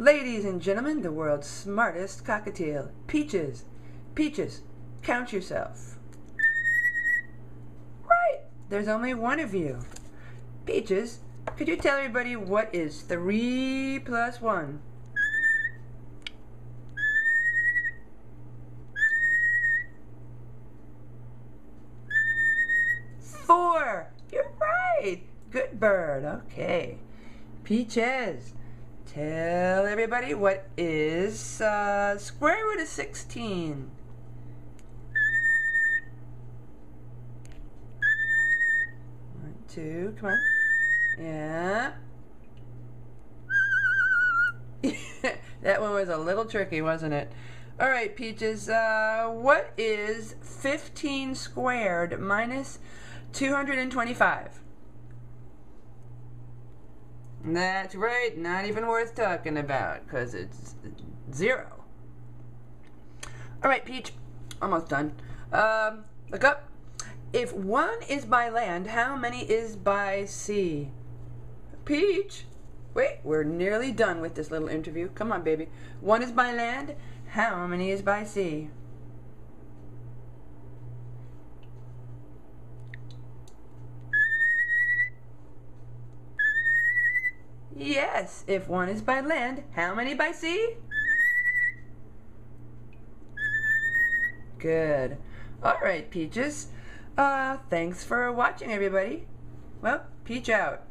Ladies and gentlemen, the world's smartest cockatiel, Peaches. Peaches, count yourself. Right, there's only one of you. Peaches, could you tell everybody what is 3 plus 1? Four. You're right. Good bird. Okay. Peaches, tell everybody what is uh, square root of 16? One, two, come on. Yeah. that one was a little tricky, wasn't it? All right, Peaches, uh, what is 15 squared minus 225? That's right, not even worth talking about, because it's zero. All right, Peach, almost done. Um, look up. If one is by land, how many is by sea? Peach, wait, we're nearly done with this little interview. Come on, baby. One is by land, how many is by sea? Yes, if one is by land, how many by sea? Good. All right, Peaches. Uh, thanks for watching, everybody. Well, Peach out.